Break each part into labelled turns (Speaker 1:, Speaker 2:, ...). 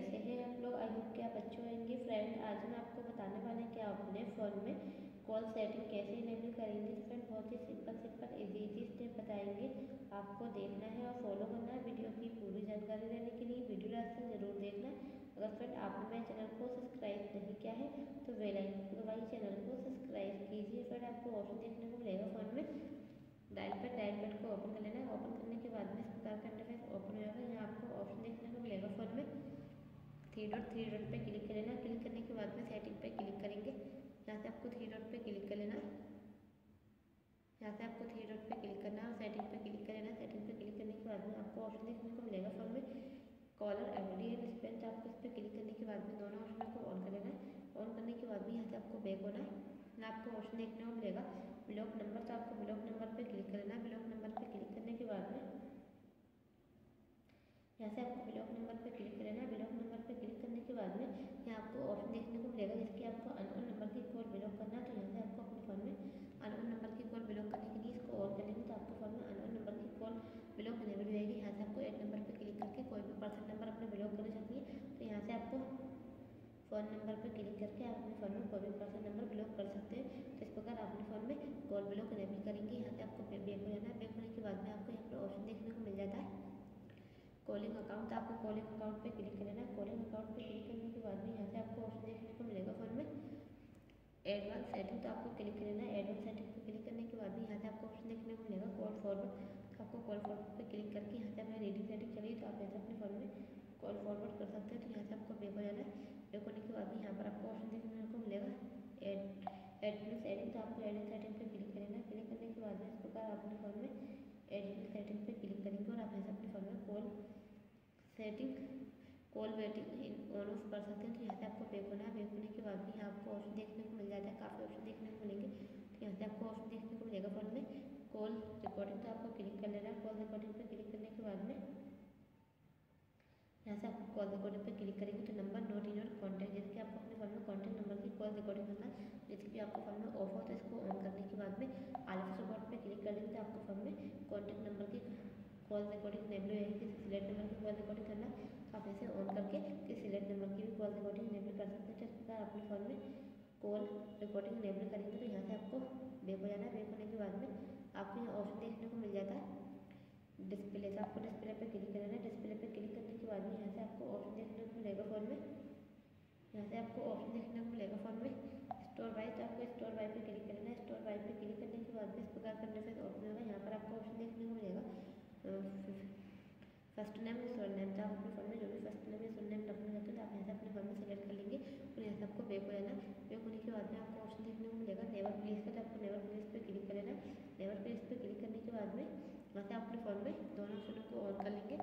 Speaker 1: कैसे हैं आप लोग? आई होप कि आप अच्छे होंगे। फ्रेंड आज मैं आपको बताने वाले हैं कि आप अपने फ़ोन में कॉल सेटिंग कैसे इनेबल करेंगे। तो फ्रेंड बहुत ही simple simple easy easy step बताएँगे। आपको देखना है और फॉलो करना है। वीडियो की पूरी जानकारी लेने के लिए वीडियो तक ज़रूर देखना अगर फ्रेंड आपने मेरे चैनल को सब्सक्राइब नहीं किया है तो बेल आइकन को दबाइए। चैनल को सब्सक्राइब कीजिए। फ्रेंड आपको ऑप्शन देखने को मिलेगा फ़ोन में। डायल पर डायल पेड को ओपन कर लेना है। ओपन करने के बाद में इस प्रकार का इंटरफेस ओपन हो जाएगा यहाँ आपको ऑप्शन देखने को मिलेगा फ़ोन में थ्री डॉट थ्री डॉट पे क्लिक कर लेना। क्लिक करने के बाद में सेटिंग पे क्लिक करेंगे। यहाँ से आपको थ्री डॉट पे क्लिक कर लेना। यहाँ से आपको थ्री डॉट पे क्लिक करना है और सेटिंग पे क्लिक कर लेना। सेटिंग पे क्लिक करने के बाद में आपको ऑप्शन देखने को मिलेगा फ़ोन में। कॉलर एवडी एंड स्पेन तो आपको इस पर क्लिक करने के बाद में दोनों ऑप्शन को ऑन कर लेना है। ऑन करने के बाद में यहाँ से आपको बैक होना है। आपको ऑप्शन देखने को मिलेगा। ब्लॉक नंबर तो आपको ब्लॉक नंबर पर क्लिक करना है ब्लॉक नंबर पे क्लिक करने के बाद में यहाँ से आपको ब्लॉक नंबर पे क्लिक करना है ब्लॉक नंबर पे क्लिक करने के बाद में यहाँ आपको ऑप्शन देखने को मिलेगा जिसकी आपको अनोन नंबर की कॉल ब्लॉक करना तो यहाँ से आपको अपने फ़ोन में अनोन नंबर की कॉल ब्लॉक करने के लिए इसको ऑन कर लेंगे तो आपको फ़ोन में अनोन नंबर की कॉल ब्लॉक इनेबल रहेगी। यहाँ से आपको एक नंबर पर क्लिक करके कोई भी पर्सन नंबर अपने ब्लॉक कर सकती है तो यहाँ से आपको फ़ोन नंबर पर क्लिक करके आप अपने फ़ोन में कोई भी पर्सन नंबर ब्लॉक कर सकते हैं। तो इस प्रकार आप अपने फ़ोन में कॉल ब्लॉक इनेबल करेंगे। यहाँ से आपको बैक हो जाना है। बैक होने के बाद में आपको यहाँ पर ऑप्शन देखने को मिल जाता है। कॉलिंग अकाउंट आपको कॉलिंग अकाउंट पे क्लिक करना है। कॉलिंग अकाउंट पे क्लिक करने के बाद में यहाँ से आपको ऑप्शन देखने को मिलेगा फ़ोन में एडवांस सेटिंग तो आपको क्लिक करना है। एडवांस सेटिंग पे क्लिक करने के बाद में यहाँ से आपको ऑप्शन देखने को मिलेगा कॉल फॉरवर्ड तो आपको कॉल फॉरवर्ड पर क्लिक करके यहाँ से अपने रीडिंग सेटिंग चलिए तो आप ऐसे अपने फ़ोन में कॉल फॉरवर्ड कर सकते हैं। तो यहाँ से आपको बैक हो जाना है। बैक होने के बाद में यहाँ पर आपको ऑप्शन देखने को मिलेगा। एड एडमिन सेटिंग तो आपको एडमिन सेटिंग पर क्लिक करना है। क्लिक करने के बाद में इस प्रकार अपने फ़ोन में एडमिन सेटिंग पर क्लिक करेंगे और आप ऐसे अपने फ़ोन में call setting call waiting on off कर सकते हैं तो यहाँ से आपको बैक होना है बैक होने के बाद भी आपको ऑप्शन देखने को मिल जाता है। काफ़ी ऑप्शन देखने को मिलेंगे। तो यहाँ से आपको ऑप्शन देखने को मिलेगा फ़ोन में। कॉल रिकॉर्डिंग तो आपको क्लिक कर लेना। है कॉल रिकॉर्डिंग पर क्लिक करने के बाद में यहाँ से आपको कॉल रिकॉर्डिंग पर क्लिक करेंगे तो number note in your contact जैसे कि आपको अपने फ़ोन में कॉन्टैक्ट नंबर की कॉल रिकॉर्डिंग करना है। जैसे कि आपको फ़ोन में ऑफ़ हो तो इसको ऑन करने के बाद में आलिफ सपोर्ट पर क्लिक कर देंगे तो आपको फ़ोन में कॉन्टैक्ट नंबर की कॉल रिकॉर्डिंग रहेगी किसी सिलेक्ट नंबर की कॉल रिकॉर्डिंग करना आप इसे ऑन करके किसी सिलेक्ट नंबर की भी कॉल रिकॉर्डिंग इनेबल कर सकते हैं। तो इस प्रकार अपने फ़ोन में कॉल रिकॉर्डिंग इनेबल करेंगे तो यहाँ से आपको बैक हो जाना है। बैक होने के बाद में आपको यहाँ ऑप्शन देखने को मिल जाता है। डिस्प्ले तो आपको डिस्प्ले पर क्लिक करना है। डिस्प्ले पर क्लिक करने के बाद में यहाँ से आपको ऑप्शन देखने को मिलेगा फ़ोन में। यहाँ से आपको ऑप्शन देखने को मिलेगा फ़ोन में। स्टोर बाई तो आपको स्टोर बाई पे क्लिक करना है। स्टोर बाई पे क्लिक करने के बाद में इस प्रकार का इंटरफेस ऑप्शन होगा। यहाँ पर आपको ऑप्शन देखने को मिलेगा। फ़र्स्ट नेम और नेम तो आप अपने फ़ोन में जो भी फ़र्स्ट नेम या नेम तो आप यहाँ से अपने फ़ोन में सेलेक्ट कर लेंगे, और यहाँ से आपको बैक हो जाना। बैक होने के बाद में आपको ऑप्शन देखने को मिलेगा नेवर प्लेस का तो आपको नेवर प्लेस पर क्लिक कर लेना नेवर प्लेस पर क्लिक करने के बाद में यहाँ से अपने फ़ोन में दोनों ऑप्शनों को ऑन कर लेंगे।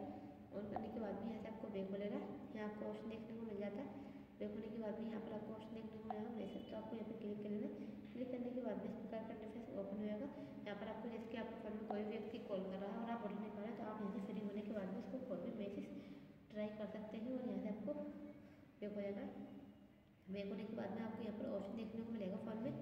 Speaker 1: ऑन करने के बाद में यहाँ से आपको बैक हो लेना यहाँ आपको ऑप्शन देखने को मिल जाता। है बैक होने के बाद में यहाँ पर आपको ऑप्शन देखने को मिलेगा। मैसेज तो आपको यहाँ पर क्लिक कर लेना क्लिक करने के बाद में इस प्रकार का इंटरफेस ओपन हो जाएगा। यहाँ पर आपको जैसे कि आपके फ़ोन में कोई व्यक्ति कॉल कर रहा है और आप उठ नहीं पा रहे तो आप यहाँ से फ्री होने के बाद में उसको कॉल में मैसेज कर सकते हैं और यहाँ से आपको बैक हो जाएगा। बैक होने के बाद में आपको यहाँ पर ऑप्शन देखने को मिलेगा फ़ोन में।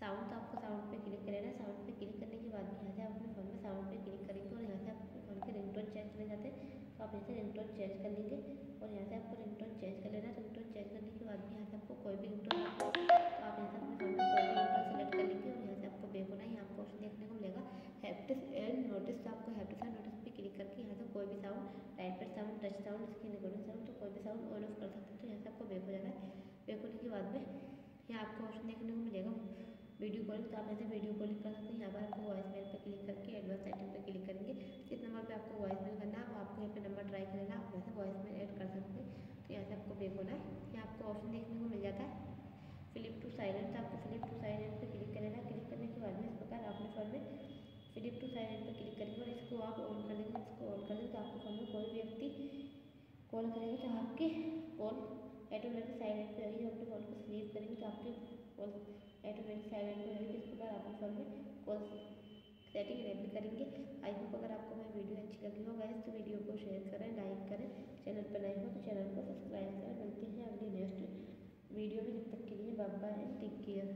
Speaker 1: साउंड तो आपको साउंड पे क्लिक कर है। साउंड पे क्लिक करने के बाद में यहाँ से आप अपने फ़ोन में साउंड पे क्लिक करेंगे और यहाँ से आप अपने फ़ोन के रिंगटोन चेंज करने जाते हैं। तो आप यहाँ से रिंगटोन चेंज कर लेंगे और यहाँ से आपको रिंगटोन चेंज कर लेना है। रिंगटोन चेंज करने के बाद में यहाँ से आपको कोई भी रिंगटोन तो आप यहाँ से अपने फ़ोन में कोई भी सेलेक्ट कर लेंगे और यहाँ से आपको बैक होना है यहाँ आपको ऑप्शन देखने को मिलेगा। हैप्टिस एंड नोटिस तो आपको हैप्टिस एंड नोटिस पे क्लिक करके यहाँ से कोई भी sound sound touch sound screen recording sound तो कोई भी साउंड ऑन ऑफ़ कर सकते हैं तो यहाँ से आपको बैक हो जाना है। बैक होने के बाद में यहाँ आपको ऑप्शन देखने को मिलेगा। वीडियो कॉलिंग तो आप ऐसे वीडियो कॉलिंग कर सकते हैं। यहाँ पर आपको वॉइस मेल पर क्लिक करके एडवांस सेटिंग पर क्लिक करेंगे। जिस नंबर पे आपको वॉइस मेल करना है आपको यहाँ पे नंबर ट्राई करेगा। आप वैसे वॉइस मेल ऐड कर सकते हैं। तो यहाँ से आपको बैक होना है। यहाँ आपको ऑप्शन देखने को मिल जाता है। फ्लिप टू साइलेंट आपको फ्लिप टू साइलेंट पर क्लिक करेगा। क्लिक करने के बाद में इस प्रकार अपने फ़ोन में फ्लिप टू साइलेंट पर क्लिक करेंगे और इसको आप ऑन कर लेंगे ऑन कर लेंगे तो आपके फ़ोन में कोई व्यक्ति कॉल करेगा तो आपके कॉल ऑटोमेटिक साइलेंट पे रहेगी अपने कॉल को सेव करेंगे तो आपके कॉल ऑटोमेटिक साइलेंट पे रहेगी इस प्रकार अपने फ़ोन में कॉल सेटिंग इनेबल करेंगे। आई होप अगर आपको मेरी वीडियो अच्छी लगी हो गाइस तो वीडियो को शेयर करें लाइक करें चैनल पर नए हो तो चैनल को सब्सक्राइब करें। मिलते हैं अगली नेक्स्ट वीडियो में, जब तक के लिए बाबा एंड टेक केयर